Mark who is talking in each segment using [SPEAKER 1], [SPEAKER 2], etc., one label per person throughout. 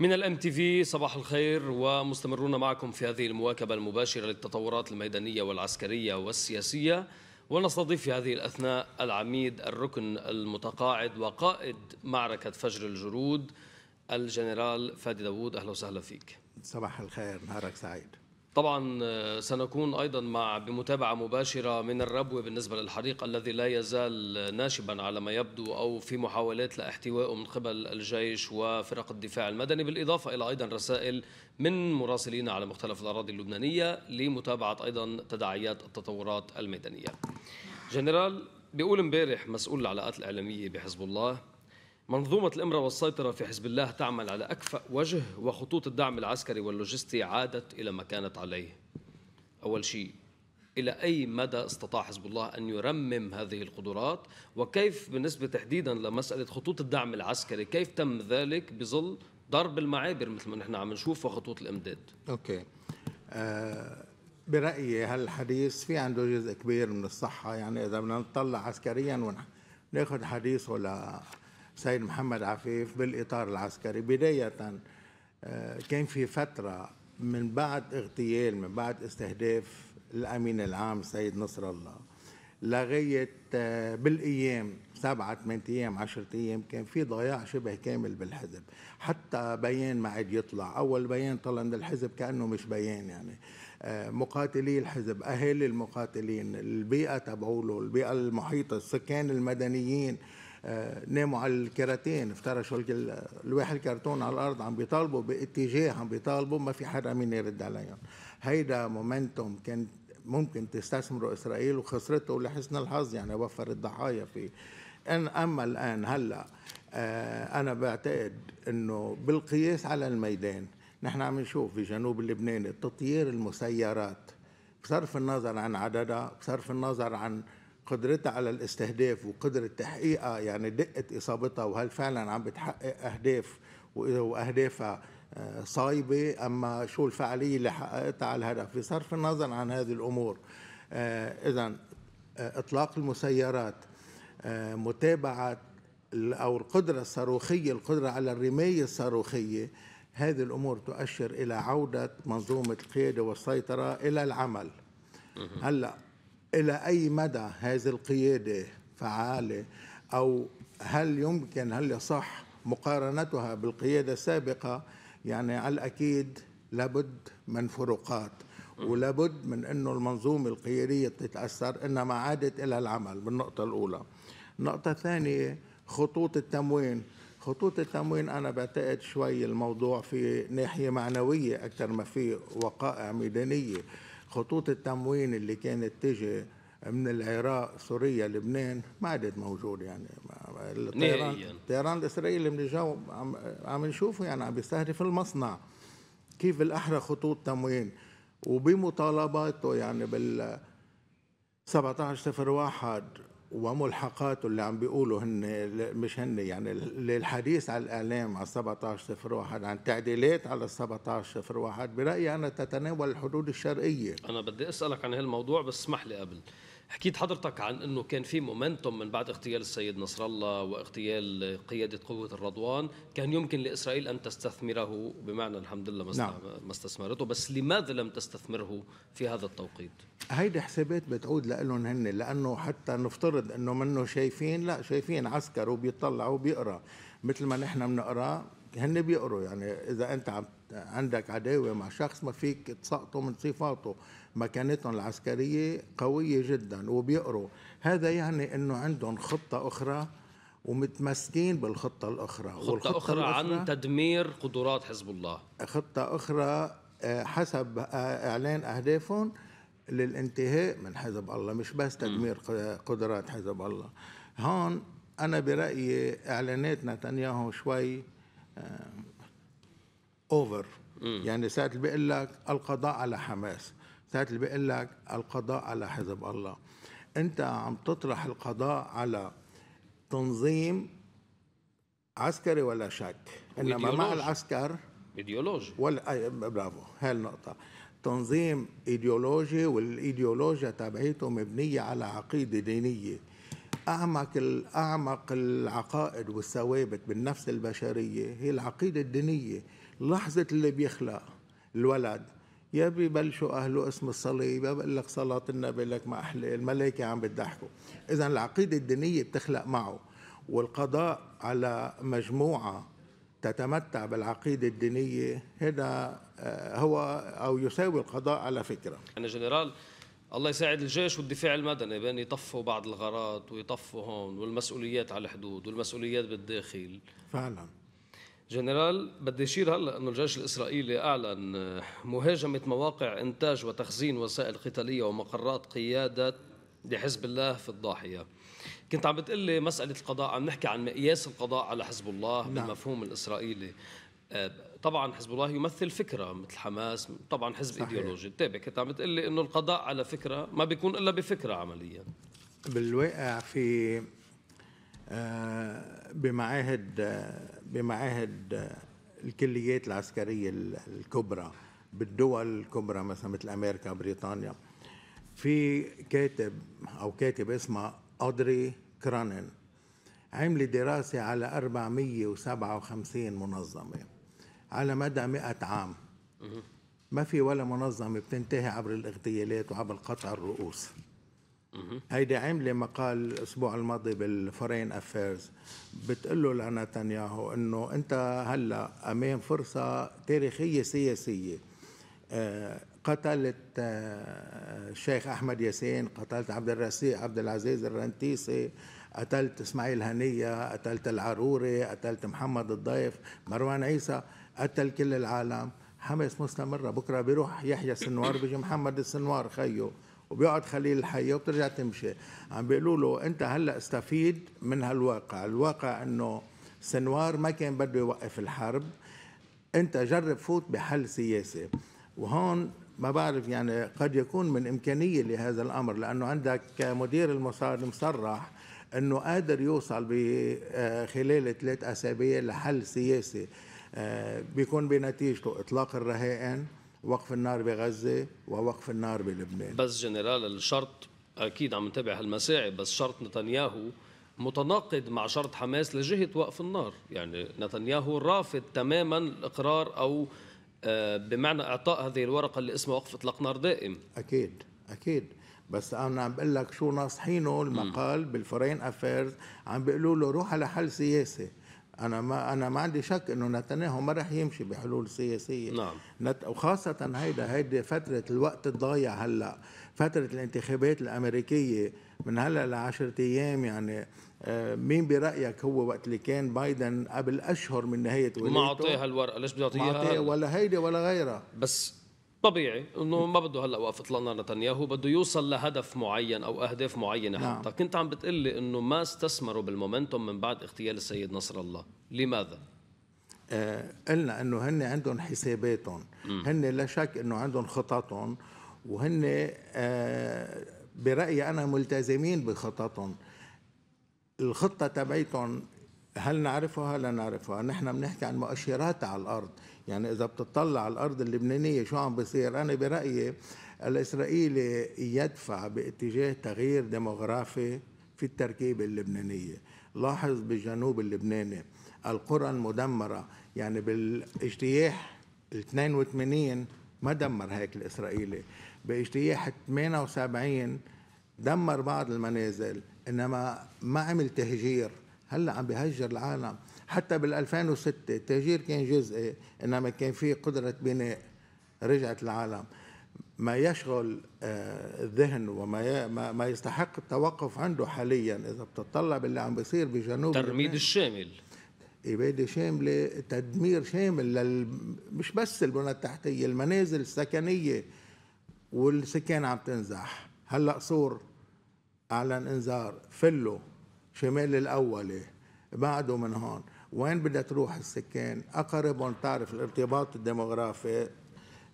[SPEAKER 1] من ال MTV صباح الخير ومستمرون معكم في هذه المواكبة المباشرة للتطورات الميدانية والعسكرية والسياسية. ونستضيف في هذه الأثناء العميد الركن المتقاعد وقائد معركة فجر الجرود الجنرال فادي داوود. أهلا وسهلا فيك.
[SPEAKER 2] صباح الخير نهارك سعيد.
[SPEAKER 1] طبعا آه، سنكون أيضا مع بمتابعة مباشرة من الربوه بالنسبة للحريق الذي لا يزال ناشبا على ما يبدو أو في محاولات لاحتوائه من قبل الجيش وفرق الدفاع المدني بالإضافة إلى أيضا رسائل من مراسلين على مختلف الأراضي اللبنانية لمتابعة أيضا تداعيات التطورات الميدانية. جنرال بيقول امبارح مسؤول العلاقات الإعلامية بحزب الله منظومة الإمرة والسيطرة في حزب الله تعمل على أكفأ وجه وخطوط الدعم العسكري واللوجستي عادت إلى ما كانت عليه. أول شيء إلى أي مدى استطاع حزب الله أن يرمم هذه القدرات؟ وكيف بالنسبة تحديدا لمسألة خطوط الدعم العسكري كيف تم ذلك بظل ضرب المعابر مثل ما نحن عم نشوف وخطوط الإمداد؟
[SPEAKER 2] أوكي. آه برأيي هالحديث في عنده جزء كبير من الصحة. يعني إذا بدنا نطلع عسكريا وناخذ حديث ولا سيد محمد عفيف بالإطار العسكري. بداية آه، كان في فترة من بعد اغتيال من بعد استهداف الأمين العام سيد نصر الله لغاية آه، بالأيام سبعة ثمانية أيام عشرة أيام كان في ضياع شبه كامل بالحزب. حتى بيان ما عاد يطلع. أول بيان طلع من الحزب كأنه مش بيان يعني. آه، مقاتلي الحزب أهالي المقاتلين البيئة تبعوله البيئة المحيطة السكان المدنيين ناموا على الكراتين افترشوا الواحد الكرتون على الأرض عم بيطالبوا باتجاه عم بيطالبوا ما في حدا مين يرد عليهم. هيدا مومنتوم كان ممكن تستثمره إسرائيل وخسرته لحسن الحظ يعني وفرت ضحايا فيه. ان أما الآن هلأ آه أنا بعتقد إنه بالقياس على الميدان نحن عم نشوف في جنوب لبنان تطيير المسيرات بصرف النظر عن عددها بصرف النظر عن قدرتها على الاستهداف وقدرة تحقيقها يعني دقة إصابتها وهل فعلا عم بتحقق أهداف وأهدافها آه، صايبة أما شو الفعالية اللي حققتها على الهدف. بصرف النظر عن هذه الأمور آه، إذا آه، إطلاق المسيرات متابعة أو القدرة الصاروخية القدرة على الرماية الصاروخية هذه الأمور تؤشر إلى عودة منظومة القيادة والسيطرة إلى العمل. هلأ إلى أي مدى هذه القيادة فعالة؟ أو هل يمكن هل يصح مقارنتها بالقيادة السابقة؟ يعني على الأكيد لابد من فروقات ولابد من أنه المنظومة القيادية تتأثر إنما عادت إلى العمل بالنقطة الأولى. النقطة الثانية خطوط التموين. خطوط التموين أنا بعتقد شوي الموضوع في ناحية معنوية أكثر ما في وقائع ميدانية. خطوط التموين اللي كانت تجي من العراق سوريا لبنان ما عادت موجود يعني. الطيران الطيران الإسرائيلي من الجو عم, عم نشوفه يعني عم بيستهدف المصنع. كيف بالاحرى خطوط تموين؟ وبمطالباته يعني بال 1701 وملحقاته اللي عم بيقولوا هن مش هن يعني للحديث على الإعلام على 1701 عن تعديلات على 1701 برأيي أنا تتناول الحدود الشرقيه
[SPEAKER 1] أنا بدي أسألك عن هالموضوع بس اسمح لي قبل. حكيت حضرتك عن إنه كان في مومنتوم من بعد اغتيال السيد نصر الله واغتيال قيادة قوة الرضوان. كان يمكن لإسرائيل أن تستثمره بمعنى الحمد لله ما نعم. استثمرته بس لماذا لم تستثمره في هذا التوقيت؟
[SPEAKER 2] هيدي حسابات بتعود لهم هن لأنه حتى نفترض إنه منه شايفين لا شايفين عسكر وبيطلعوا وبيقرأ. مثل ما نحن بنقرأ هن بيقروا. يعني إذا أنت عندك عداوة مع شخص ما فيك تسقطه من صفاته. مكانتهم العسكرية قوية جدا وبيقروا. هذا يعني إنه عندهم خطة أخرى ومتمسكين بالخطة الأخرى.
[SPEAKER 1] خطة أخرى عن تدمير قدرات حزب الله.
[SPEAKER 2] خطة أخرى آه، حسب آه، إعلان أهدافهم للانتهاء من حزب الله مش بس تدمير قدرات حزب الله. هون أنا برأيي إعلانات نتنياهو شوي اوفر يعني ساعه اللي بيقول لك القضاء على حماس. ساعه اللي بيقول لك القضاء على حزب الله. انت عم تطرح القضاء على تنظيم عسكري ولا شك؟ إنما مع العسكر
[SPEAKER 1] إيديولوجي.
[SPEAKER 2] ولا برافو هاي النقطة. تنظيم إيديولوجي والإيديولوجيا تبعيته مبنية على عقيدة دينية. أعمق أعمق العقائد والثوابت بالنفس البشرية هي العقيدة الدينية. لحظة اللي بيخلق الولد يا ببلشوا أهله اسم الصليب يا بقول لك صلاة النبي لك ما أحلى الملائكة عم بتضحكوا. إذا العقيدة الدينية بتخلق معه والقضاء على مجموعة تتمتع بالعقيدة الدينية. هذا آه، هو أو يساوي القضاء على فكرة.
[SPEAKER 1] يعني جنرال الله يساعد الجيش والدفاع المدني بين يطفوا بعض الغارات ويطفوا هون والمسؤوليات على الحدود والمسؤوليات بالداخل.
[SPEAKER 2] فعلا.
[SPEAKER 1] جنرال بدي أشير هلا إنه الجيش الإسرائيلي أعلن آه، مهاجمة مواقع إنتاج وتخزين وسائل قتالية ومقرات قيادة لحزب الله في الضاحية. كنت عم بتقلي مسألة القضاء عم نحكي عن مقياس القضاء على حزب الله
[SPEAKER 2] نعم.
[SPEAKER 1] بالمفهوم الإسرائيلي. آه، طبعا حزب الله يمثل فكرة مثل حماس طبعا حزب
[SPEAKER 2] صحيح.
[SPEAKER 1] إيديولوجي تابع كنت عم بتقلي إنه القضاء على فكرة ما بيكون إلا بفكرة عمليا
[SPEAKER 2] بالواقع في آه، بمعاهد بمعاهد آه، الكليات العسكرية ال- الكبرى بالدول الكبرى مثلا مثل أمريكا بريطانيا. في كاتب أو كاتب اسمه أودري كرانن عمل دراسة على 457 منظمة على مدى 100 عام. ما في ولا منظمة بتنتهي عبر الاغتيالات وعبر قطع الرؤوس. هيدي عاملة مقال الأسبوع الماضي بال Foreign Affairs بتقول له لنتنياهو إنه أنت هلأ أمام فرصة تاريخية سياسية. آه، قتلت آه، الشيخ أحمد ياسين قتلت عبد الرسيق عبد العزيز الرنتيسي قتلت إسماعيل هنية قتلت العروري قتلت محمد الضيف مروان عيسى قتل كل العالم. حماس مستمرة. بكرة بيروح يحيى السنوار بيجي محمد السنوار خيه وبيقعد خليل الحي وبترجع تمشي. عم بيقولوا له أنت هلأ استفيد من هالواقع. الواقع إنه سنوار ما كان بده يوقف الحرب. أنت جرب فوت بحل سياسي. وهون ما بعرف يعني قد يكون من إمكانية لهذا الأمر لأنه عندك مدير الموساد مصرح إنه قادر يوصل بخلال ثلاث أسابيع لحل سياسي. آه، بيكون بنتيجته اطلاق الرهائن وقف النار بغزة ووقف النار بلبنان.
[SPEAKER 1] بس جنرال أكيد أكيد عم نتابع هالمساعي بس شرط نتنياهو متناقض مع شرط حماس لجهة وقف النار. يعني نتنياهو رافض تماما الإقرار أو آه، بمعنى إعطاء هذه الورقة اللي اسمها وقف إطلاق نار دائم.
[SPEAKER 2] أكيد أكيد. بس أنا عم بقول لك شو ناصحينه المقال بال Foreign Affairs عم بيقولوا له روح على حل سياسي أنا ما أنا ما عندي شك إنه نتنياهو ما رح يمشي بحلول سياسية.
[SPEAKER 1] نعم.
[SPEAKER 2] نت وخاصة هيدا هيدي فترة الوقت الضايع هلأ فترة الانتخابات الأمريكية من هلأ لعشرة أيام يعني آه، مين برأيك هو وقت اللي كان بايدن قبل أشهر من نهاية
[SPEAKER 1] ما
[SPEAKER 2] ولايته
[SPEAKER 1] اعطيها الورقه ليش بده
[SPEAKER 2] ما
[SPEAKER 1] يعطيها
[SPEAKER 2] ولا هيدي ولا غيرها.
[SPEAKER 1] بس طبيعي إنه ما بده هلأ وقف إطلاق نار نتنياهو بده يوصل لهدف معين أو أهداف معينة
[SPEAKER 2] نعم.
[SPEAKER 1] حتى. كنت عم بتقلي إنه ما استثمروا بالمومنتوم من بعد اغتيال السيد نصر الله. لماذا؟
[SPEAKER 2] آه، قلنا إنه هن عندهم حساباتهم. هن لا شك إنه عندهم خططهم وهن آه، برأيي أنا ملتزمين بخططهم. الخطة تبعتهم هل نعرفها لا نعرفها؟ نحن بنحكي عن مؤشرات على الأرض. يعني إذا بتطلع على الأرض اللبنانية شو عم بيصير؟ أنا برأيي الإسرائيلي يدفع باتجاه تغيير ديموغرافي في التركيبة اللبنانية. لاحظ بالجنوب اللبناني القرى المدمرة. يعني بالاجتياح ال 82 ما دمر هيك الإسرائيلي. باجتياح 78 دمر بعض المنازل إنما ما عمل تهجير. هلا عم بيهجر العالم. حتى بال 2006 التهجير كان جزئي إنما كان في قدرة بناء رجعت العالم. ما يشغل آه، الذهن وما ما يستحق التوقف عنده حاليا. إذا بتطلع باللي عم بيصير بجنوب
[SPEAKER 1] ترميد. الشامل.
[SPEAKER 2] إبادة شاملة تدمير شامل لل... مش بس البنى التحتية المنازل السكنية والسكان عم تنزح. هلأ صور أعلن إنذار فلو. شمال الأولي بعده من هون. وين بدها تروح السكان؟ أقربهم تعرف الارتباط الديموغرافي.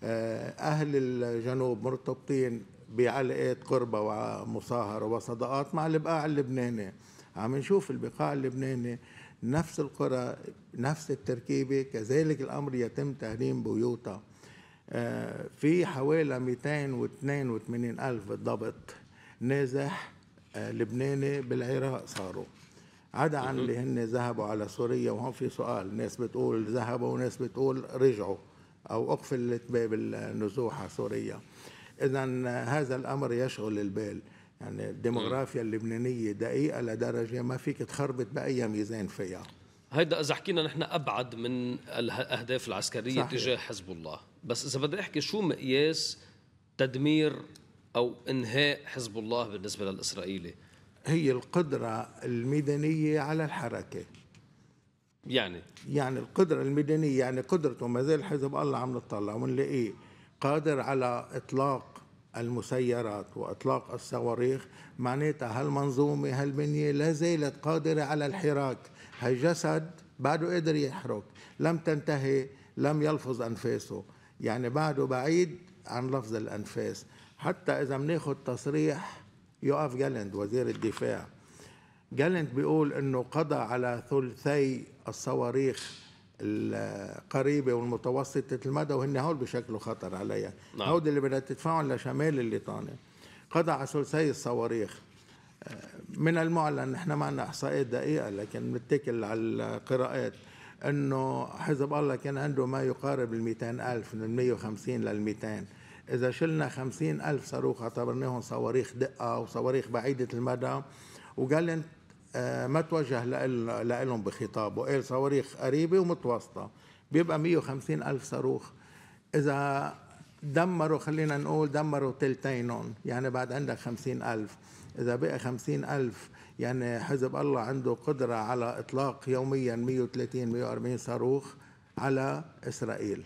[SPEAKER 2] آه، أهل الجنوب مرتبطين بعلاقات قربة ومصاهرة وصداقات مع البقاع اللبناني. عم نشوف البقاع اللبناني نفس القرى نفس التركيبة كذلك الأمر يتم تهديم بيوتها. آه، في حوالي 282 ألف بالضبط نازح لبناني بالعراق صاروا. عدا عن اللي هن ذهبوا على سوريا وهون في سؤال ناس بتقول ذهبوا وناس بتقول رجعوا أو اقفلت باب النزوح على سوريا. اذا هذا الأمر يشغل البال. يعني الديموغرافيا اللبنانية دقيقة لدرجة ما فيك تخربط بأي ميزان فيها.
[SPEAKER 1] هيدا إذا حكينا نحن أبعد من الأهداف العسكرية صحيح. تجاه حزب الله. بس إذا بدي أحكي شو مقياس تدمير أو إنهاء حزب الله بالنسبة للإسرائيلي.
[SPEAKER 2] هي القدرة الميدانية على الحركة.
[SPEAKER 1] يعني؟
[SPEAKER 2] يعني القدرة الميدانية يعني قدرته ما زال حزب الله عم نطلع ونلاقيه قادر على إطلاق المسيرات وإطلاق الصواريخ. معناتها هالمنظومة هالبنية لا زالت قادرة على الحراك. هي جسد بعده قادر يحرك. لم تنتهي لم يلفظ أنفاسه. يعني بعده بعيد عن لفظ الأنفاس. حتى إذا بناخذ تصريح يوقف جالند وزير الدفاع. جالند بيقول إنه قضى على ثلثي الصواريخ القريبة والمتوسطة المدى وهن هول بشكل خطر عليها نعم. هود اللي بدها تدفعهم لشمال الليطاني قضى على ثلثي الصواريخ. من المعلن نحن ما عندنا إحصائيات دقيقة لكن بنتكل على القراءات. إنه حزب الله كان عنده ما يقارب ال ألف من 150 لل 200 إذا شلنا 50 ألف صاروخ اعتبرناهم صواريخ دقة وصواريخ بعيدة المدى. وقال آه، ما توجه لهم بخطابه. قال صواريخ قريبة ومتوسطة. بيبقى 150 ألف صاروخ. إذا دمروا خلينا نقول دمروا تلتينهم يعني بعد عندك 50 ألف. إذا بقى 50 ألف يعني حزب الله عنده قدرة على إطلاق يوميا 130 140 صاروخ على إسرائيل.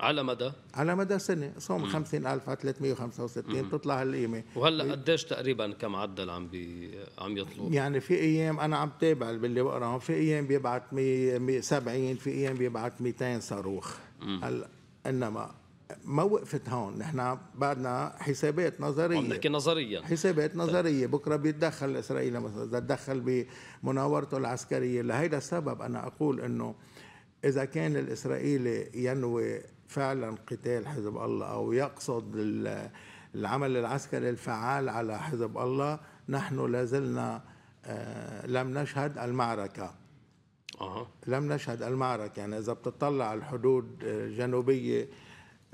[SPEAKER 1] على مدى؟
[SPEAKER 2] على مدى سنة صوم 50000 على 365 بتطلع هالقيمة.
[SPEAKER 1] وهلأ قديش تقريبا كم عدل عم بي عم يطلب؟
[SPEAKER 2] يعني في أيام أنا عم تابع باللي بقراهم في أيام بيبعت 70 في أيام بيبعت 200 صاروخ. هلأ إنما ما وقفت هون نحن بعدنا حسابات نظرية. عم
[SPEAKER 1] نحكي نظريا.
[SPEAKER 2] حسابات نظرية بكرة بيتدخل إسرائيل مثلا إذا تدخل بمناورته العسكرية. لهيدا السبب أنا أقول إنه إذا كان الإسرائيلي ينوي فعلا قتال حزب الله أو يقصد العمل العسكري الفعال على حزب الله. نحن لازلنا آه، لم نشهد المعركة. أه. لم نشهد المعركة. يعني إذا بتطلع على الحدود الجنوبية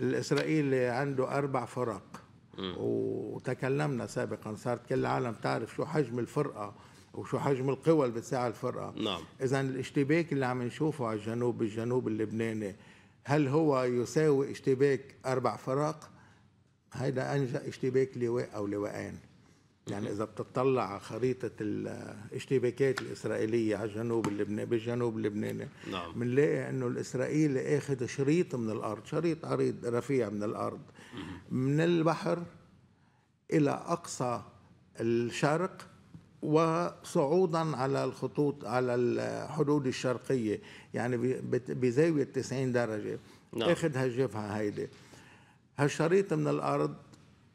[SPEAKER 2] الاسرائيلي عنده أربع فرق. م. وتكلمنا سابقا صارت كل العالم تعرف شو حجم الفرقة وشو حجم القوى اللي بتساعد الفرقة.
[SPEAKER 1] نعم.
[SPEAKER 2] اذا الاشتباك اللي عم نشوفه على الجنوب بالجنوب اللبناني هل هو يساوي اشتباك أربع فرق هيدا انجا اشتباك لواء أو لواءين يعني إذا بتطلع على خريطة الاشتباكات الإسرائيلية على الجنوب اللبناني بالجنوب اللبناني
[SPEAKER 1] نعم.
[SPEAKER 2] بنلاقي إنه الاسرائيلي آخذ شريط من الأرض شريط عريض رفيع من الأرض من البحر إلى أقصى الشرق وصعودا على الخطوط على الحدود الشرقية يعني بزاوية 90 درجة. نعم. اخذ هالجبهة هيدي هالشريط من الأرض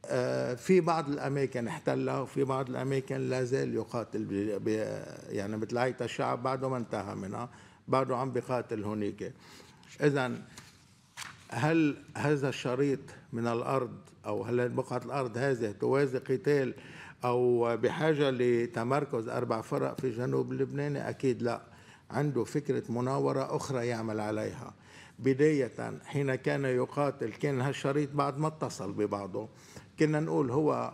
[SPEAKER 2] آه، في بعض الأماكن احتلها وفي بعض الأماكن لا زال يقاتل يعني مثل هيدا الشعب بعده ما انتهى منها بعده عم بيقاتل هونيك. إذا هل هذا الشريط من الأرض أو هل بقعة الأرض هذه توازي قتال أو بحاجة لتمركز أربع فرق في الجنوب اللبناني أكيد لا. عنده فكرة مناورة أخرى يعمل عليها. بداية حين كان يقاتل كان هالشريط بعد ما اتصل ببعضه. كنا نقول هو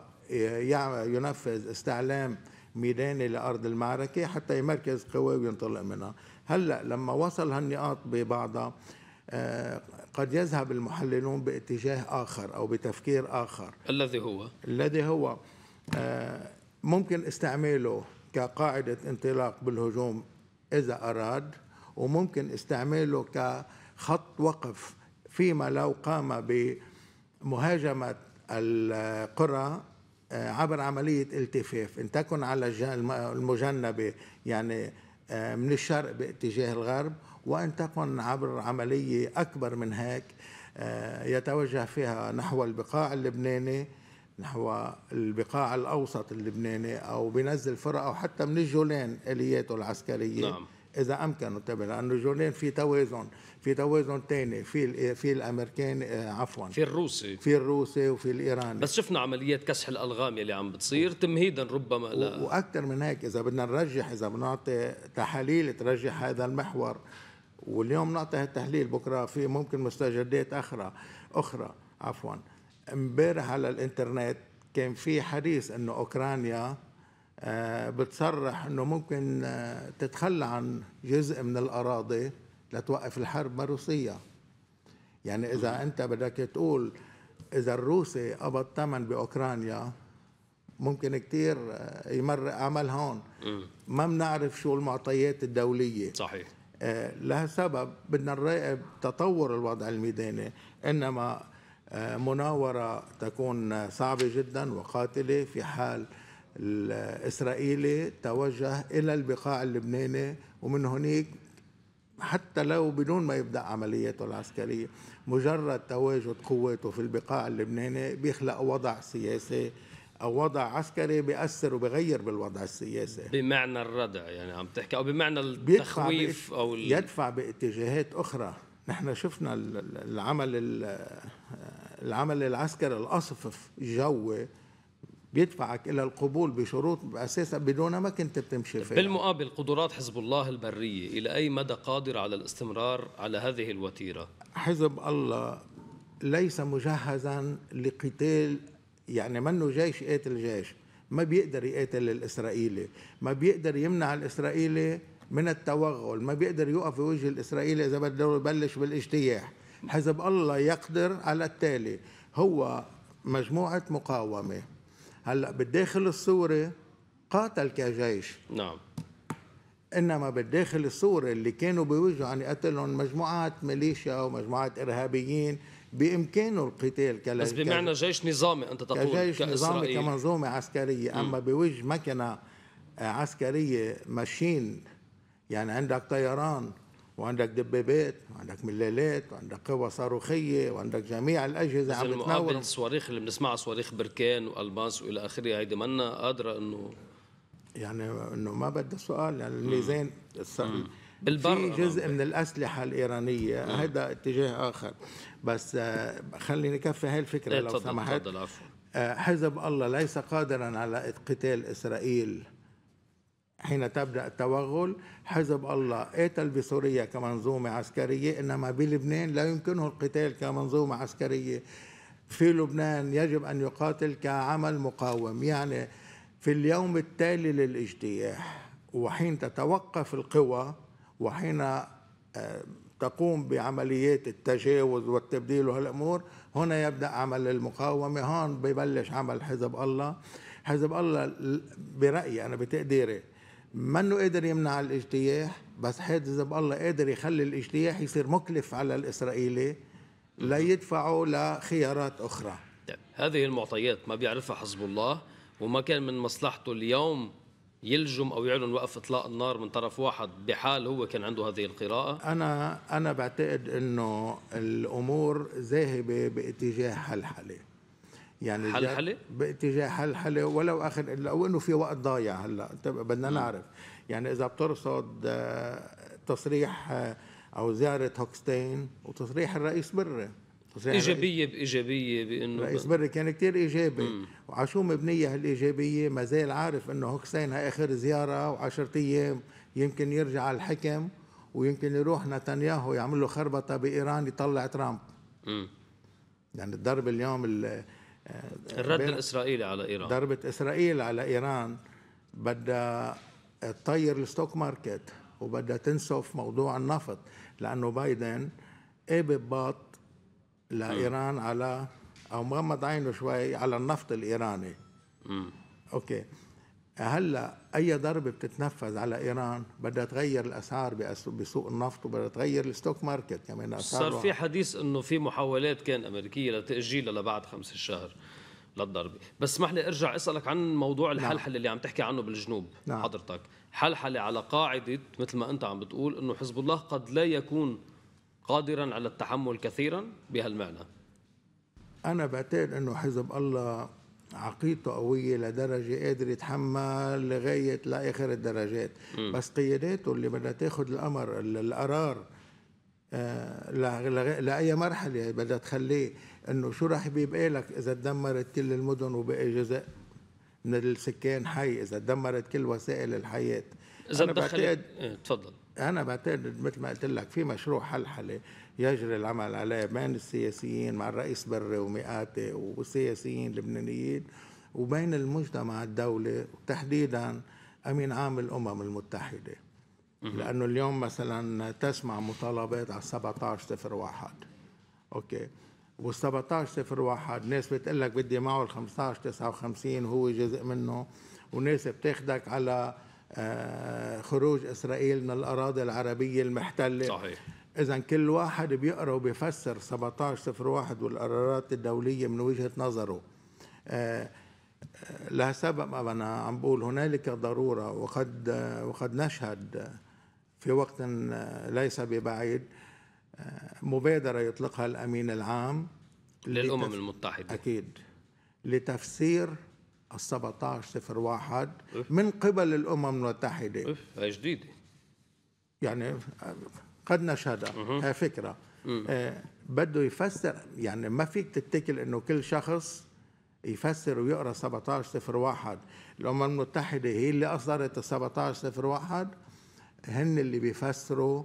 [SPEAKER 2] ينفذ استعلام ميداني لأرض المعركة حتى يمركز قواه وينطلق منها. هلأ لما وصل هالنقاط ببعضها آه، قد يذهب المحللون باتجاه آخر أو بتفكير آخر.
[SPEAKER 1] الذي هو؟
[SPEAKER 2] الذي هو ممكن استعماله كقاعدة انطلاق بالهجوم إذا أراد وممكن استعماله كخط وقف فيما لو قام بمهاجمة القرى آه، عبر عملية التفاف إن تكن على المجنبة يعني آه، من الشرق باتجاه الغرب وإن تكن عبر عملية أكبر من هيك يتوجه فيها نحو البقاع اللبناني نحو البقاع الأوسط اللبناني أو بينزل فرق أو حتى من الجولان آلياته العسكرية.
[SPEAKER 1] نعم.
[SPEAKER 2] إذا امكن انتبه لأنه الجولان في توازن في توازن ثاني في في الأمريكان آه، عفوا.
[SPEAKER 1] في الروسي.
[SPEAKER 2] في الروسي وفي الإيراني.
[SPEAKER 1] بس شفنا عمليات كسح الألغام يلي عم بتصير تمهيدا ربما لا.
[SPEAKER 2] وأكثر من هيك إذا بدنا نرجح إذا بدنا نعطي تحاليل ترجح هذا المحور. واليوم نعطي هالتحليل بكرة في ممكن مستجدات أخرى أخرى عفوا. امبارح على الانترنت كان في حديث انه اوكرانيا آه، بتصرح انه ممكن آه، تتخلى عن جزء من الاراضي لتوقف الحرب مع روسيا. يعني إذا أنت بدك تقول إذا الروسي قبض ثمن بأوكرانيا ممكن كتير آه، يمرق عمل هون. ما بنعرف شو المعطيات الدولية.
[SPEAKER 1] صحيح.
[SPEAKER 2] لها سبب بدنا نراقب تطور الوضع الميداني. إنما مناورة تكون صعبة جدا وقاتلة في حال الإسرائيلي توجه إلى البقاع اللبناني ومن هناك حتى لو بدون ما يبدأ عملياته العسكرية مجرد تواجد قواته في البقاع اللبناني بيخلق وضع سياسي أو وضع عسكري بيأثر وبغير بالوضع السياسي.
[SPEAKER 1] بمعنى الردع يعني عم تحكي أو بمعنى
[SPEAKER 2] بيدفع
[SPEAKER 1] التخويف
[SPEAKER 2] بإت-
[SPEAKER 1] أو ال...
[SPEAKER 2] يدفع باتجاهات أخرى. نحن شفنا ال- ال- العمل ال- العمل العسكري الاصفف الجوي بيدفعك إلى القبول بشروط أساسا بدونها ما كنت بتمشي فيها.
[SPEAKER 1] بالمقابل قدرات حزب الله البرية إلى أي مدى قادره على الاستمرار على هذه الوتيرة؟
[SPEAKER 2] حزب الله ليس مجهزا لقتال يعني منه جيش قاتل جيش. ما بيقدر يقاتل الإسرائيلي. ما بيقدر يمنع الإسرائيلي من التوغل. ما بيقدر يوقف في وجه الإسرائيلي إذا بده يبلش بالاجتياح. حزب الله يقدر على التالي. هو مجموعة مقاومة. هلأ بالداخل السوري قاتل كجيش.
[SPEAKER 1] نعم.
[SPEAKER 2] إنما بالداخل السوري اللي كانوا بيوجهوا عن قتلهم مجموعات ميليشيا ومجموعات إرهابيين بإمكانه القتال كلا
[SPEAKER 1] بس بمعنى جيش نظامي أنت تقول
[SPEAKER 2] كجيش نظامي
[SPEAKER 1] كإسرائيل.
[SPEAKER 2] كمنظومة عسكرية. أما بوجه مكنة عسكرية ماشين يعني عندك طيران وعندك دبابات وعندك ملالات وعندك قوى صاروخية وعندك جميع
[SPEAKER 1] الأجهزة
[SPEAKER 2] عم بتناول
[SPEAKER 1] الصواريخ اللي بنسمعها صواريخ بركان والماس وإلى آخره هيدي منا قادرة انه
[SPEAKER 2] يعني إنه ما بدها سؤال يعني الميزان
[SPEAKER 1] بالبر
[SPEAKER 2] في جزء من الأسلحة الإيرانية هذا اتجاه آخر. بس آه، خليني كفي هاي الفكرة
[SPEAKER 1] إيه،
[SPEAKER 2] لو سمحت. آه، حزب الله ليس قادرا على قتال إسرائيل. حين تبدأ التوغل حزب الله قاتل بسوريا كمنظومة عسكرية؟ إنما بلبنان لا يمكنه القتال كمنظومة عسكرية. في لبنان يجب أن يقاتل كعمل مقاوم يعني في اليوم التالي للاجتياح وحين تتوقف القوى وحين آه، تقوم بعمليات التجاوز والتبديل وهالأمور هنا يبدأ عمل المقاومة. هون ببلش عمل حزب الله. حزب الله برأيي أنا بتقديري منه قادر يمنع الاجتياح؟ بس حزب الله قادر يخلي الاجتياح يصير مكلف على الإسرائيلي ليدفعوا لخيارات أخرى.
[SPEAKER 1] طيب، هذه المعطيات ما بيعرفها حزب الله وما كان من مصلحته اليوم يلجم أو يعلن وقف إطلاق النار من طرف واحد بحال هو كان عنده هذه القراءة؟
[SPEAKER 2] أنا أنا بعتقد إنه الأمور ذاهبة باتجاه حلحله يعني
[SPEAKER 1] حلحلة؟
[SPEAKER 2] باتجاه حلحله ولو اخر لو إنه في وقت ضايع هلأ طب بدنا نعرف. يعني إذا بترصد آه، تصريح آه، أو زيارة هوكستين وتصريح الرئيس بري. تصريح الرئيس-
[SPEAKER 1] إيجابية بايجابيه بإنه
[SPEAKER 2] رئيس بري كان كتير إيجابي. وعشو مبنية هالإيجابية؟ ما زال عارف إنه هوكستين هاي آخر زيارة وعشرة أيام يمكن يرجع على الحكم ويمكن يروح نتنياهو يعمل له خربطة بإيران يطلع ترامب.
[SPEAKER 1] مم.
[SPEAKER 2] يعني الضرب اليوم ال-
[SPEAKER 1] الرد الإسرائيلي على إيران.
[SPEAKER 2] ضربة إسرائيل على إيران بدها تطير ال stock market وبدها تنسف موضوع النفط لأنه بايدن قابل باط لإيران على أو مغمض عينه شوي على النفط الإيراني.
[SPEAKER 1] مم.
[SPEAKER 2] أوكي. هلا أي ضربة بتتنفذ على إيران بدها تغير الأسعار بأس- بسوق النفط وبدها تغير ال stock market. كمان
[SPEAKER 1] صار
[SPEAKER 2] أسعار
[SPEAKER 1] في حديث إنه في محاولات كان أمريكية لتاجيلها لبعد خمسة الشهر للضربة. بس اسمح لي ارجع أسألك عن موضوع الحلحلة اللي عم تحكي عنه بالجنوب
[SPEAKER 2] نعم.
[SPEAKER 1] حضرتك. حلحلة على قاعدة مثل ما أنت عم بتقول إنه حزب الله قد لا يكون قادرا على التحمل كثيرا بهالمعنى.
[SPEAKER 2] أنا بعتقد إنه حزب الله عقيدته قوية لدرجة قادر يتحمل لغاية لآخر الدرجات. بس قياداته اللي بدها تاخذ الأمر ال- القرار آه، لأي مرحلة بدها تخليه إنه شو راح بيبقى لك إذا تدمرت كل المدن وبقي جزء من السكان حي إذا تدمرت كل وسائل الحياة. أنا
[SPEAKER 1] تدخل
[SPEAKER 2] بعتقد
[SPEAKER 1] إيه، تفضل.
[SPEAKER 2] أنا بعتقد مثل ما قلت لك في مشروع حلحلة. يجري العمل عليه بين السياسيين مع الرئيس بري وميقاتي والسياسيين اللبنانيين وبين المجتمع الدولي وتحديدا أمين عام الأمم المتحدة. لأنه اليوم مثلا تسمع مطالبات على 17 صفر واحد. أوكي. وال 17 صفر واحد ناس بتقول لك بدي معه ال 15 59 هو جزء منه وناس بتاخدك على آه، خروج إسرائيل من الأراضي العربية المحتلة.
[SPEAKER 1] صحيح.
[SPEAKER 2] اذا كل واحد بيقرأ وبيفسر 17 صفر واحد والقرارات الدولية من وجهة نظره. آه، آه، لها سبب أنا عم بقول هنالك ضرورة وقد وقد نشهد في وقت ليس ببعيد آه، مبادرة يطلقها الأمين العام
[SPEAKER 1] للأمم
[SPEAKER 2] لتف-
[SPEAKER 1] المتحدة.
[SPEAKER 2] أكيد. لتفسير ال 1701 من قبل الأمم المتحدة.
[SPEAKER 1] أوف، هاي جديدة.
[SPEAKER 2] يعني قد نشهدها هي فكرة. آه بده يفسر يعني ما فيك تتكل إنه كل شخص يفسر ويقرأ 1701 الامم المتحدة هي اللي أصدرت ال 1701 هن اللي بيفسروا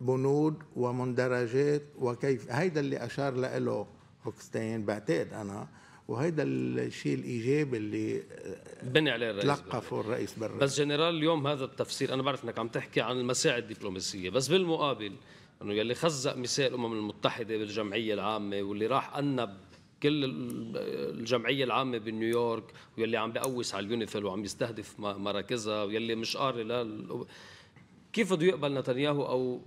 [SPEAKER 2] بنود ومندرجات وكيف هيدا اللي أشار له هوكستين بعتقد أنا. وهيدا الشيء الإيجابي اللي
[SPEAKER 1] بني عليه الرئيس
[SPEAKER 2] تلقفه الرئيس بري
[SPEAKER 1] بس جنرال اليوم هذا التفسير أنا بعرف إنك عم تحكي عن المساعي الدبلوماسية بس بالمقابل إنه يلي خزق ميثاق الأمم المتحدة بالجمعية العامة واللي راح أنب كل ال- الجمعية العامة بنيويورك واللي عم بقوس على اليونيفيل وعم يستهدف مراكزها واللي مش قاري لا كيف بده يقبل نتنياهو أو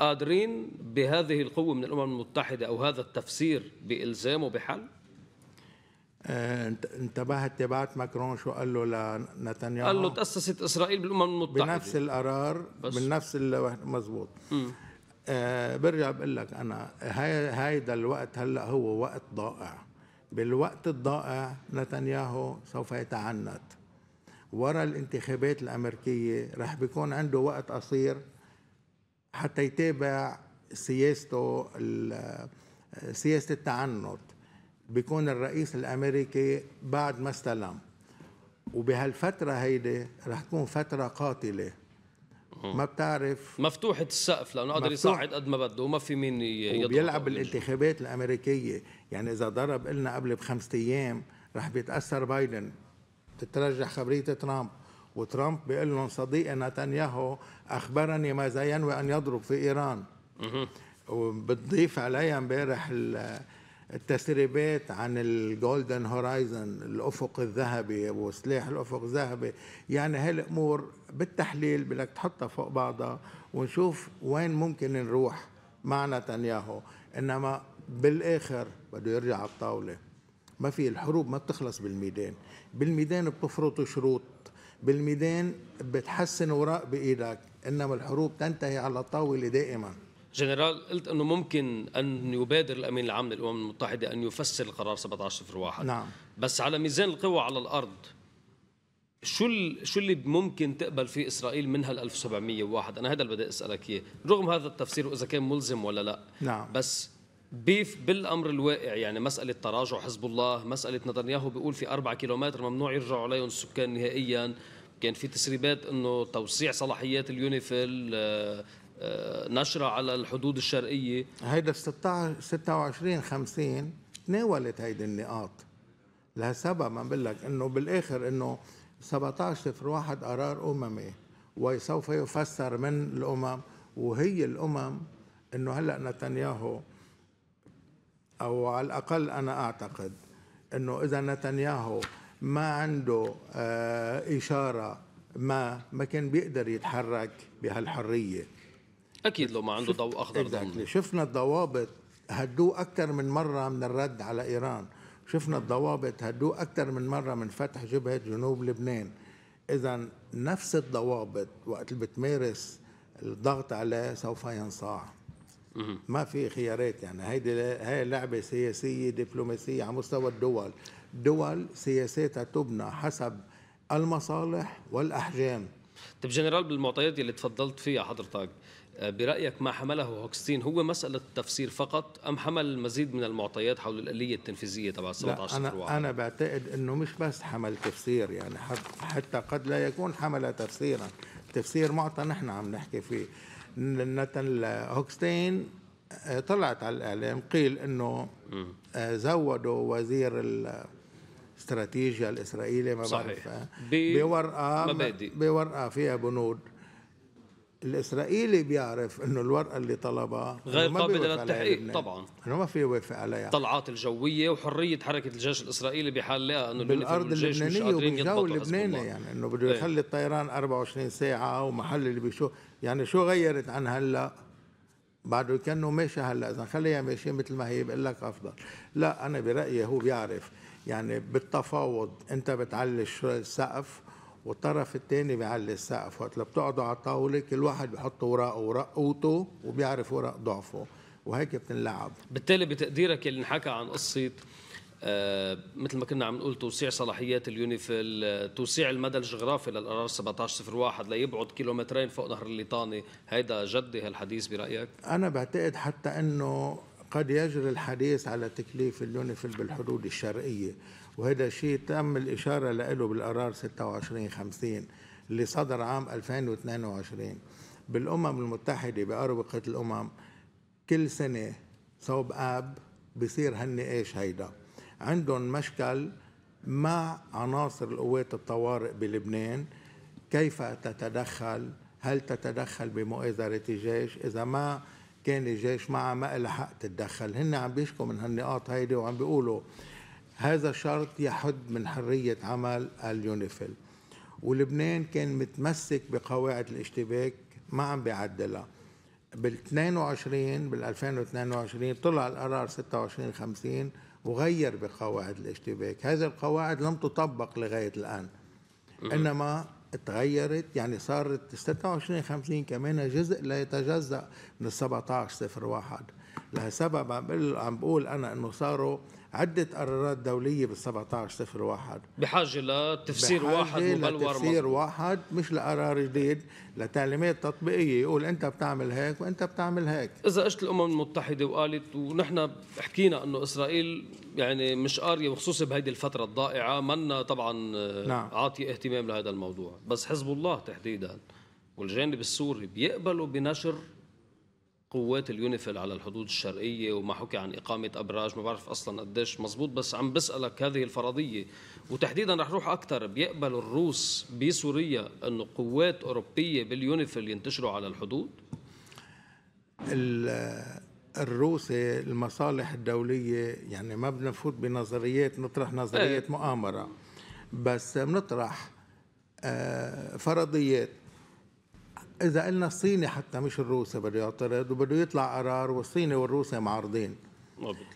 [SPEAKER 1] قادرين بهذه القوة من الأمم المتحدة أو هذا التفسير بإلزامه بحل؟
[SPEAKER 2] آه، انتبهت تبعت ماكرون شو قال له لنتنياهو؟
[SPEAKER 1] قال له تأسست إسرائيل بالأمم المتحدة.
[SPEAKER 2] بنفس القرار
[SPEAKER 1] بس.
[SPEAKER 2] من نفس الوقت مزبوط آه برجع بقول لك أنا هاي هيدا الوقت هلأ هو وقت ضائع. بالوقت الضائع نتنياهو سوف يتعنت. ورا الانتخابات الأمريكية رح بيكون عنده وقت قصير حتى يتابع سياسته سياسة التعنت. بيكون الرئيس الأمريكي بعد ما استلم وبهالفترة هيدي رح تكون فترة قاتلة. ما بتعرف
[SPEAKER 1] مفتوحة السقف لأنه قادر. يصعد قد ما بده وما في مين ي- يضغط
[SPEAKER 2] وبيلعب. بالانتخابات الأمريكية. يعني إذا ضرب لنا قبل بخمسة أيام رح بيتأثر بايدن. تترجح خبرية ترامب. وترامب بيقول لهم صديقي نتنياهو أخبرني ماذا ينوي أن يضرب في إيران. وبتضيف عليها امبارح التسريبات عن ال Golden Horizon الأفق الذهبي وسلاح الأفق الذهبي. يعني هالامور بالتحليل بدك تحطها فوق بعضها ونشوف وين ممكن نروح مع نتنياهو. إنما بالآخر بده يرجع على الطاولة. ما في الحروب ما بتخلص بالميدان. بالميدان بتفرض شروط. بالميدان بتحسن وراء بإيدك. إنما الحروب تنتهي على الطاولة دائما.
[SPEAKER 1] جنرال قلت أنه ممكن أن يبادر الأمين العام للأمم المتحدة أن يفسر القرار 1701
[SPEAKER 2] نعم.
[SPEAKER 1] بس على ميزان القوى على الأرض شو شو اللي ممكن تقبل فيه إسرائيل من هال 1701 أنا هذا اللي بدي أسألك إياه. رغم هذا التفسير وإذا كان ملزم ولا لا.
[SPEAKER 2] نعم.
[SPEAKER 1] بس بيف بالأمر الواقع يعني مسألة تراجع حزب الله مسألة نتنياهو بيقول في أربعة كيلومتر ممنوع يرجعوا عليهم السكان نهائيا. كان في تسريبات إنه توسيع صلاحيات اليونيفيل آه، نشرها على الحدود الشرقية.
[SPEAKER 2] هيدا 16 26 50 تناولت هيدي النقاط لهالسبب عم بقول لك إنه بالآخر إنه 17 صفر واحد قرار أممي وسوف يفسر من الأمم وهي الأمم إنه هلأ نتنياهو أو على الأقل أنا أعتقد إنه إذا نتنياهو ما عنده آه إشارة ما ما كان بيقدر يتحرك بهالحرية.
[SPEAKER 1] أكيد لو ما عنده ضوء أخضر
[SPEAKER 2] exactly. شفنا الضوابط. هدوه أكثر من مرة من الرد على إيران. شفنا الضوابط. هدوه أكثر من مرة من فتح جبهة جنوب لبنان. إذا نفس الضوابط وقت اللي بتمارس الضغط عليه سوف ينصاع. ما في خيارات يعني. هيدي هي لعبة سياسية دبلوماسية على مستوى الدول. دول سياساتها تبنى حسب المصالح والأحجام.
[SPEAKER 1] طيب جنرال بالمعطيات اللي تفضلت فيها حضرتك برأيك ما حمله هوكستين هو مسألة تفسير فقط أم حمل المزيد من المعطيات حول الآلية التنفيذية تبع 17
[SPEAKER 2] لا
[SPEAKER 1] صفر
[SPEAKER 2] أنا
[SPEAKER 1] واحد؟
[SPEAKER 2] أنا بعتقد إنه مش بس حمل تفسير يعني حت- حتى قد لا يكون حمل تفسيرا تفسير معطى نحن عم نحكي فيه نتن هوكستين آه، طلعت على الإعلام قيل إنه آه، زودوا وزير الاستراتيجيا الإسرائيلي ما. بعرف آه، بورقة
[SPEAKER 1] مبادئ.
[SPEAKER 2] بورقة فيها بنود الإسرائيلي بيعرف إنه الورقة اللي طلبها
[SPEAKER 1] غير
[SPEAKER 2] عليها
[SPEAKER 1] للتحقيق. طبعاً.
[SPEAKER 2] إنه ما في يوافق عليها
[SPEAKER 1] الطلعات الجوية وحرية حركة الجيش الإسرائيلي بحال لقى أنه
[SPEAKER 2] بالأرض
[SPEAKER 1] اللبنانية
[SPEAKER 2] وبالجو اللبناني. يعني إنه بده
[SPEAKER 1] إيه.
[SPEAKER 2] يخلي الطيران 24 ساعة ومحل اللي بيشو يعني شو غيرت عن هلا بعده كأنه ماشي هلا إذا خليها ماشيه مثل ما هي بقول لك أفضل لا أنا برأيي هو بيعرف يعني بالتفاوض أنت بتعلي السقف والطرف الثاني بيعلي السقف. وقت لما بتقعدوا على الطاولة كل واحد بيحط وراءه وراء قوته وبيعرف وراء ضعفه. وهيك بتنلعب.
[SPEAKER 1] بالتالي بتقديرك اللي انحكى عن قصة آه مثل ما كنا عم نقول توسيع صلاحيات اليونيفيل آه توسيع المدى الجغرافي للقرار 1701 ليبعد كيلومترين فوق نهر الليطاني. هيدا جدي هالحديث برأيك؟
[SPEAKER 2] أنا بعتقد حتى أنه قد يجري الحديث على تكليف اليونيفيل بالحدود الشرقية. وهذا شيء تم الإشارة له بالقرار 2650 اللي صدر عام 2022 بالأمم المتحدة بأروقة الأمم كل سنة صوب آب بصير هالنقاش هيدا؟ عندهم مشكل مع عناصر القوات الطوارئ بلبنان. كيف تتدخل؟ هل تتدخل بمؤازرة الجيش؟ إذا ما كان الجيش معها ما لها حق تتدخل. هن عم بيشكوا من هالنقاط هيدي وعم بيقولوا هذا الشرط يحد من حرية عمل اليونيفيل. ولبنان كان متمسك بقواعد الاشتباك ما عم بيعدلها بال 22 بال 2022 طلع القرار 2650 وغير بقواعد الاشتباك. هذه القواعد لم تطبق لغاية الآن. إنما تغيرت يعني صارت 26 50 كمان جزء لا يتجزأ من ال 17 01 لهالسبب عم بقول عم بقول أنا إنه صاروا عدة قرارات دولية بال 17 01
[SPEAKER 1] بحاجة لتفسير واحد مبلور
[SPEAKER 2] تفسير. واحد مش لقرار جديد لتعليمات تطبيقية يقول أنت بتعمل هيك وأنت بتعمل هيك
[SPEAKER 1] إذا إجت الأمم المتحدة وقالت ونحن حكينا أنه إسرائيل يعني مش قارية وخصوصا بهيدي الفترة الضائعة منا طبعا آه،
[SPEAKER 2] نعم.
[SPEAKER 1] عاطية اهتمام لهذا الموضوع بس حزب الله تحديدا والجانب السوري بيقبلوا بنشر قوات اليونيفيل على الحدود الشرقية وما حكي عن إقامة أبراج ما بعرف أصلا قديش مزبوط بس عم بسألك هذه الفرضية. وتحديدا رح روح أكثر بيقبلوا الروس بسوريا أنه قوات أوروبية باليونيفيل ينتشروا على الحدود؟
[SPEAKER 2] ال- الروسي المصالح الدولية يعني ما بنفوت بنظريات نطرح نظريات مؤامرة. بس بنطرح آه، فرضيات. إذا قلنا الصيني حتى مش الروسي بده يعترض وبده يطلع قرار والصيني والروسي معارضين.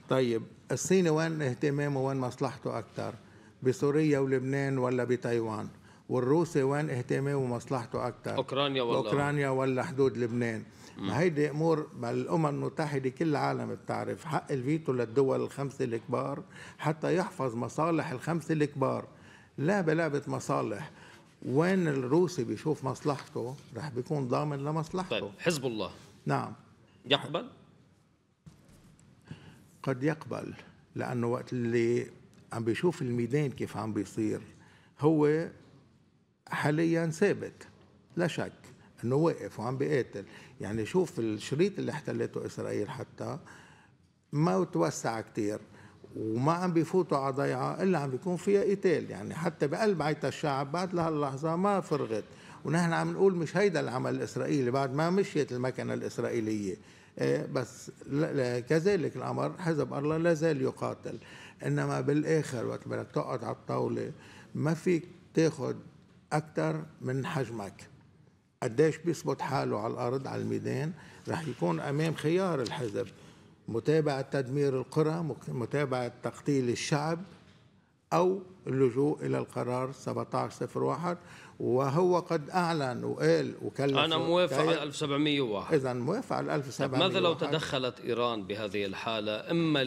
[SPEAKER 2] طيب الصيني وين اهتمامه وين مصلحته أكثر بسوريا ولبنان ولا بتايوان؟ والروسي وين اهتمامه ومصلحته أكثر
[SPEAKER 1] أوكرانيا ولا
[SPEAKER 2] أوكرانيا ولا حدود لبنان؟ ما هيدي أمور ما الأمم المتحدة كل العالم بتعرف حق الفيتو للدول الخمسة الكبار حتى يحفظ مصالح الخمسة الكبار. لعبة لعبة مصالح. وين الروسي بيشوف مصلحته؟ رح بيكون ضامن لمصلحته.
[SPEAKER 1] طيب حزب الله.
[SPEAKER 2] نعم.
[SPEAKER 1] يقبل؟
[SPEAKER 2] قد يقبل لأنه وقت اللي عم بيشوف الميدان كيف عم بيصير هو حاليا ثابت. لا شك إنه واقف وعم بيقاتل. يعني شوف الشريط اللي احتلته إسرائيل حتى ما توسع كتير. وما عم بيفوتوا على ضيعة إلا عم بيكون فيها قتال. يعني حتى بقلب عيت الشعب بعد لهاللحظة ما فرغت. ونحن عم نقول مش هيدا العمل الإسرائيلي بعد ما مشيت المكنة الإسرائيلية. إيه، بس كذلك الأمر حزب الله لا زال يقاتل. إنما بالآخر وقت بدك تقعد على الطاولة ما فيك تاخد أكثر من حجمك. قديش بيثبت حاله على الأرض على الميدان رح يكون أمام خيار الحزب. متابعة تدمير القرى متابعة تقتيل الشعب أو اللجوء إلى القرار 1701 وهو قد أعلن وقال وكلف
[SPEAKER 1] أنا موافق على 1701
[SPEAKER 2] اذا موافق على
[SPEAKER 1] طب
[SPEAKER 2] 1701
[SPEAKER 1] ماذا لو تدخلت إيران بهذه الحالة؟ إما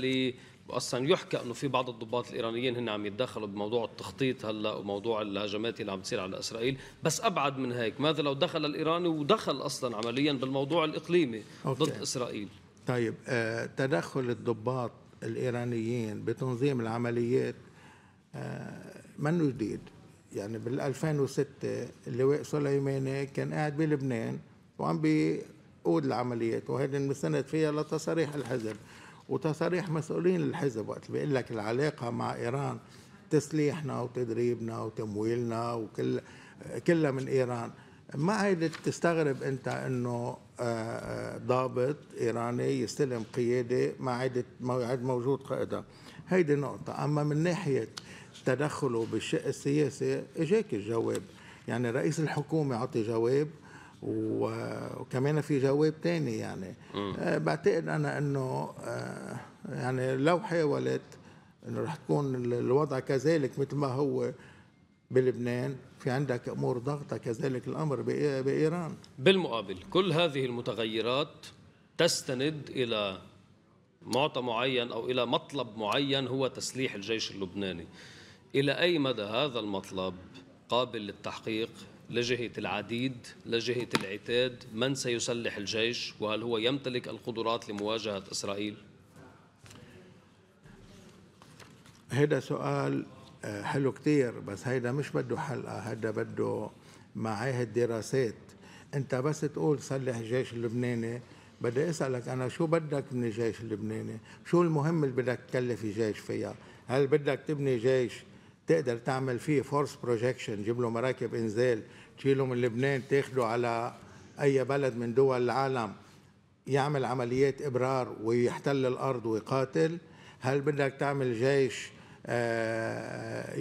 [SPEAKER 1] واصلا يحكى أنه في بعض الضباط الإيرانيين هن عم يتدخلوا بموضوع التخطيط هلأ وموضوع الهجمات اللي عم تصير على إسرائيل بس أبعد من هيك. ماذا لو دخل الإيراني ودخل أصلا عمليا بالموضوع الإقليمي
[SPEAKER 2] أوكي.
[SPEAKER 1] ضد إسرائيل؟
[SPEAKER 2] طيب آه، تدخل الضباط الإيرانيين بتنظيم العمليات آه، منه جديد يعني بال 2006 اللواء سليماني كان قاعد بلبنان وعم بيقود العمليات وهذا مستند فيها لتصاريح الحزب وتصاريح مسؤولين الحزب وقت بيقول لك العلاقة مع إيران تسليحنا وتدريبنا وتمويلنا وكل كلها من إيران. ما عاد تستغرب أنت إنه آه، آه، ضابط إيراني يستلم قيادة ما عاد ما عاد موجود قائدها هيدي نقطة. أما من ناحية تدخله بالشق السياسي إجاك الجواب. يعني رئيس الحكومة عطي جواب وكمان في جواب تاني يعني. آه، بعتقد أنا إنه يعني لو حاولت إنه رح تكون ال- الوضع كذلك مثل ما هو بلبنان في عندك أمور ضغطة كذلك الأمر بإيران.
[SPEAKER 1] بالمقابل كل هذه المتغيرات تستند إلى معطى معين أو إلى مطلب معين هو تسليح الجيش اللبناني. إلى أي مدى هذا المطلب قابل للتحقيق؟ لجهة العديد لجهة العتاد من سيسلح الجيش؟ وهل هو يمتلك القدرات لمواجهة إسرائيل؟
[SPEAKER 2] هيدا سؤال حلو كتير بس هيدا مش بده حلقة هيدا بده معاهد دراسات انت بس تقول صلح الجيش اللبناني بدي اسألك أنا شو بدك من الجيش اللبناني شو المهام اللي بدك تكلف الجيش فيها؟ هل بدك تبني جيش تقدر تعمل فيه force projection جيب له مراكب إنزال تشيله من لبنان تاخده على أي بلد من دول العالم يعمل عمليات إبرار ويحتل الأرض ويقاتل؟ هل بدك تعمل جيش آه،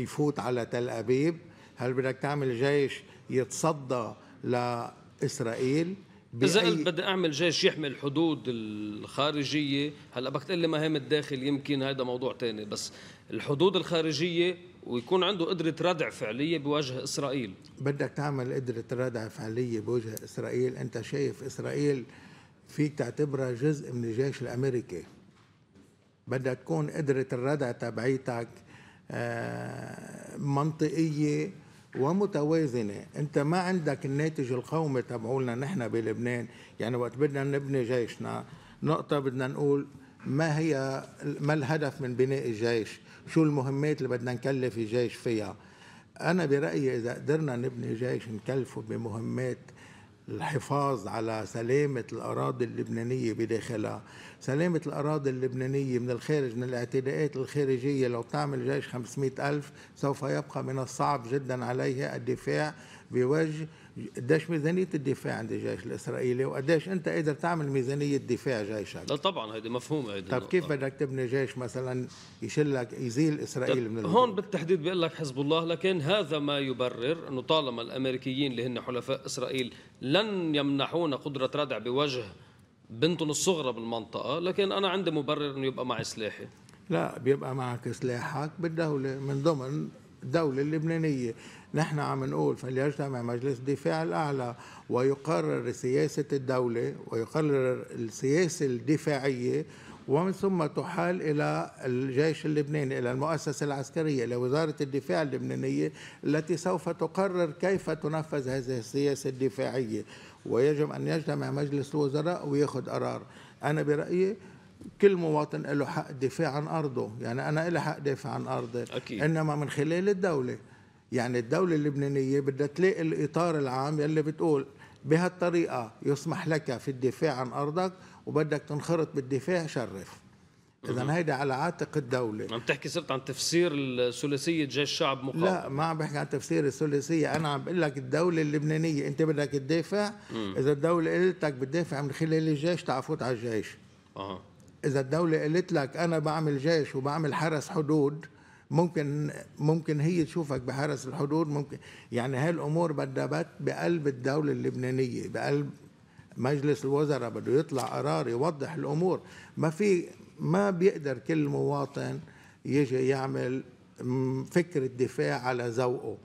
[SPEAKER 2] يفوت على تل أبيب. هل بدك تعمل جيش يتصدى
[SPEAKER 1] لإسرائيل؟
[SPEAKER 2] إذا
[SPEAKER 1] قلت بدي أعمل جيش يحمي الحدود الخارجية. هلأ بدك تقول لي مهام الداخل يمكن هذا موضوع تاني. بس الحدود الخارجية ويكون عنده قدرة ردع فعلية بوجه إسرائيل.
[SPEAKER 2] بدك تعمل قدرة ردع فعلية بوجه إسرائيل. أنت شايف إسرائيل فيك تعتبرها جزء من الجيش الأمريكي. بدها تكون قدرة الردع تبعيتك آه، منطقية ومتوازنة. أنت ما عندك الناتج القومي تبعولنا نحن بلبنان. يعني وقت بدنا نبني جيشنا نقطة بدنا نقول ما هي ما الهدف من بناء الجيش؟ شو المهمات اللي بدنا نكلف الجيش فيها؟ أنا برأيي إذا قدرنا نبني جيش نكلفه بمهمات الحفاظ على سلامة الأراضي اللبنانية بداخلها. سلامة الأراضي اللبنانية من الخارج من الاعتداءات الخارجية لو بتعمل جيش 500 ألف سوف يبقى من الصعب جدا عليه الدفاع بوجه قديش ميزانية الدفاع عند الجيش الإسرائيلي وقديش أنت قادر تعمل ميزانية دفاع جيشك
[SPEAKER 1] لا طبعا هيدي مفهومة هيدي
[SPEAKER 2] طب. كيف بدك تبني جيش مثلا يشلك يزيل إسرائيل من؟
[SPEAKER 1] هون بالتحديد بيقول لك حزب الله لكن هذا ما يبرر إنه طالما الأمريكيين اللي هن حلفاء إسرائيل لن يمنحونا قدرة ردع بوجه بنتهم الصغرى بالمنطقة لكن أنا عندي مبرر إنه يبقى معي سلاحي
[SPEAKER 2] لا بيبقى معك سلاحك بالدولة من ضمن الدولة اللبنانية. نحن عم نقول فليجتمع مجلس الدفاع الأعلى ويقرر سياسة الدولة ويقرر السياسة الدفاعية ومن ثم تحال إلى الجيش اللبناني إلى المؤسسة العسكرية إلى وزارة الدفاع اللبنانية التي سوف تقرر كيف تنفذ هذه السياسة الدفاعية. ويجب أن يجتمع مجلس الوزراء ويأخذ قرار. أنا برأيي كل مواطن له حق الدفاع عن أرضه. يعني أنا لي حق دافع عن أرضي.
[SPEAKER 1] أكيد.
[SPEAKER 2] إنما من خلال الدولة. يعني الدولة اللبنانية بدها تلاقي الإطار العام يلي بتقول بهالطريقة يسمح لك في الدفاع عن أرضك وبدك تنخرط بالدفاع شرف. اذا هيدا على عاتق الدولة.
[SPEAKER 1] عم تحكي صرت عن تفسير ثلاثيه جيش شعب مقاوم
[SPEAKER 2] لا ما عم بحكي عن تفسير الثلاثية. أنا عم بقول لك الدولة اللبنانية أنت بدك تدافع. إذا الدولة قالت لك بتدافع من خلال الجيش تعال فوت على الجيش.
[SPEAKER 1] آه
[SPEAKER 2] إذا الدولة قالت لك أنا بعمل جيش وبعمل حرس حدود ممكن ممكن هي تشوفك بحرس الحدود ممكن يعني هالأمور بدها بت بقلب الدولة اللبنانية بقلب مجلس الوزراء بده يطلع قرار يوضح الأمور. ما في ما بيقدر كل مواطن يجي يعمل م- فكر الدفاع على ذوقه.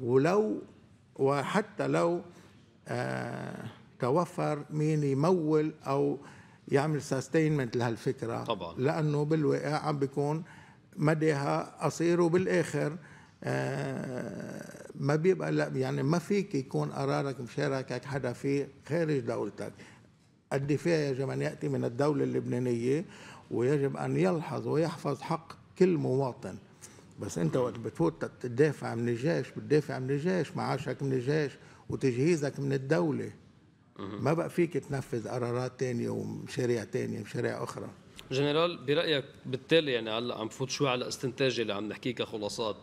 [SPEAKER 2] ولو وحتى لو آه توفر مين يمول أو يعمل سستينمنت لهالفكرة.
[SPEAKER 1] طبعاً.
[SPEAKER 2] لأنه بالواقع عم بيكون مداها قصير وبالآخر آه، ما بيبقى لا يعني ما فيك يكون قرارك مشاركك حدا فيه خارج دولتك. الدفاع يجب أن يأتي من الدولة اللبنانية ويجب أن يلحظ ويحفظ حق كل مواطن. بس أنت وقت بتفوت تدافع من الجيش بتدافع من الجيش معاشك من الجيش وتجهيزك من الدولة. ما بقى فيك تنفذ قرارات تانية ومشاريع تانية مشاريع أخرى.
[SPEAKER 1] جنرال برأيك بالتالي يعني هلأ عم فوت شوي على استنتاجي اللي عم نحكيه كخلاصات.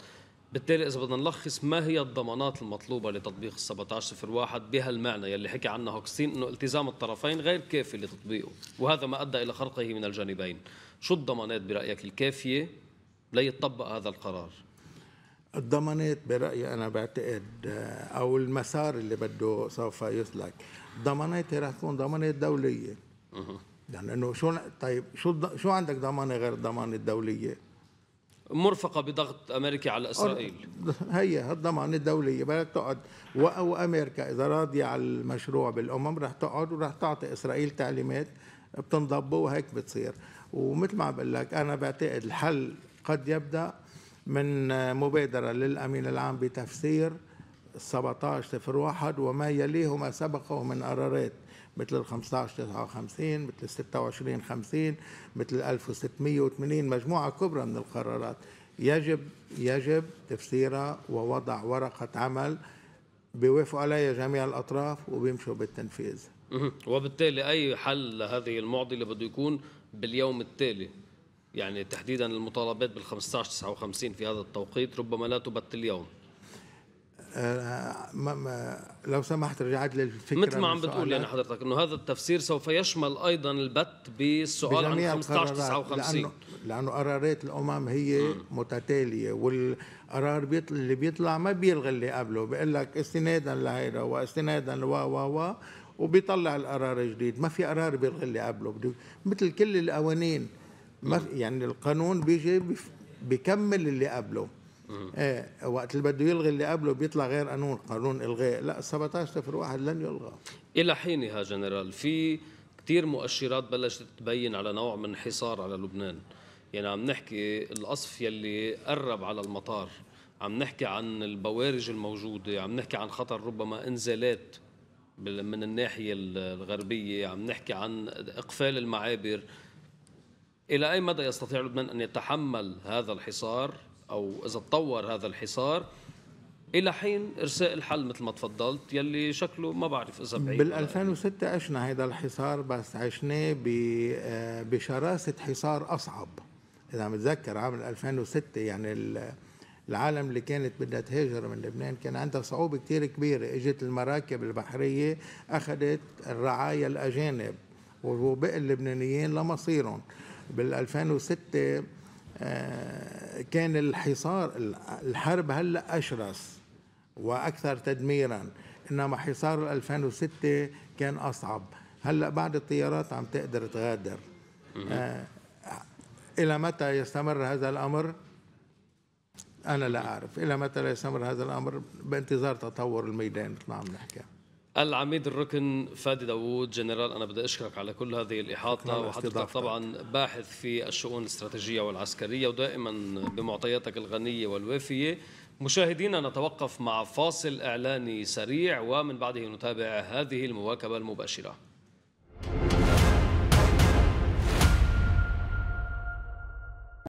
[SPEAKER 1] بالتالي إذا بدنا نلخص ما هي الضمانات المطلوبة لتطبيق ال 1701 بهالمعنى يلي حكي عنها هوكستين إنه التزام الطرفين غير كافي لتطبيقه وهذا ما أدى إلى خرقه من الجانبين. شو الضمانات برأيك الكافية ليطبق هذا القرار؟
[SPEAKER 2] الضمانات برأيي أنا بعتقد آه، أو المسار اللي بده سوف يسلك. ضمانات رح تكون ضمانات دولية يعني انه شو طيب شو شو عندك ضمانه غير الضمانه الدوليه؟
[SPEAKER 1] مرفقه بضغط امريكي على اسرائيل
[SPEAKER 2] هي هالضمانه الدوليه بدك تقعد وامريكا اذا راضيه على المشروع بالامم رح تقعد ورح تعطي اسرائيل تعليمات بتنضبه وهيك بتصير ومثل ما عم بقول لك أنا بعتقد الحل قد يبدا من مبادره للامين العام بتفسير 1701 وما يليه وما سبقه من قرارات مثل ال 15 59 مثل ال 26 50 مثل ال 1680 مجموعة كبرى من القرارات. يجب يجب تفسيرها ووضع ورقة عمل بيوافقوا عليها جميع الأطراف وبيمشوا بالتنفيذ.
[SPEAKER 1] وبالتالي أي حل لهذه المعضلة بده يكون باليوم التالي؟ يعني تحديدا المطالبات بال 15 59 في هذا التوقيت ربما لا تبت اليوم.
[SPEAKER 2] ما ما لو سمحت رجعت للفكرة
[SPEAKER 1] مثل ما عم بتقول يعني. حضرتك إنه هذا التفسير سوف يشمل أيضا البت بالسؤال عن
[SPEAKER 2] بجميع
[SPEAKER 1] 15
[SPEAKER 2] القرارات
[SPEAKER 1] 59
[SPEAKER 2] لأنه لأنه قرارات الأمم هي متتالية والقرار بيطلع اللي بيطلع ما بيلغي اللي قبله بيقول لك استنادا لهيدا واستنادا و و و وبيطلع القرار الجديد ما في قرار بيلغي اللي قبله. مثل كل القوانين ما يعني القانون بيجي بيكمل اللي قبله. إيه وقت اللي بده يلغي اللي قبله بيطلع غير قانون قانون إلغاء. لا 17 صفر واحد لن يلغى.
[SPEAKER 1] إلى حينها جنرال؟ في كثير مؤشرات بلشت تبين على نوع من حصار على لبنان. يعني عم نحكي القصف يلي قرب على المطار عم نحكي عن البوارج الموجودة عم نحكي عن خطر ربما انزالات من الناحية الغربية عم نحكي عن إقفال المعابر. إلى أي مدى يستطيع لبنان أن يتحمل هذا الحصار؟ أو إذا تطور هذا الحصار إلى حين إرساء الحل مثل ما تفضلت يلي شكله ما بعرف إذا بعيد
[SPEAKER 2] بال
[SPEAKER 1] ولا
[SPEAKER 2] 2006 عشنا هذا الحصار بس عشناه آه، بشراسة حصار أصعب. إذا عم بتذكر عام 2006 يعني ال- العالم اللي كانت بدها تهاجر من لبنان كان عندها صعوبة كتير كبيرة. إجت المراكب البحرية أخذت الرعايا الأجانب وبقي اللبنانيين لمصيرهم. بال 2006 آه، كان الحصار الحرب هلا أشرس وأكثر تدميرا إنما حصار 2006 كان أصعب. هلا بعد الطيارات عم تقدر تغادر. آه إلى متى يستمر هذا الأمر؟ أنا لا أعرف. إلى متى لا يستمر هذا الأمر؟ بانتظار تطور الميدان مثل ما عم نحكي.
[SPEAKER 1] العميد الركن فادي داوود جنرال أنا بدي أشكرك على كل هذه الإحاطة
[SPEAKER 2] على
[SPEAKER 1] وحضرتك. طبعا باحث في الشؤون الاستراتيجية والعسكرية ودائما بمعطياتك الغنية والوافية مشاهدينا نتوقف مع فاصل إعلاني سريع ومن بعده نتابع هذه المواكبة المباشرة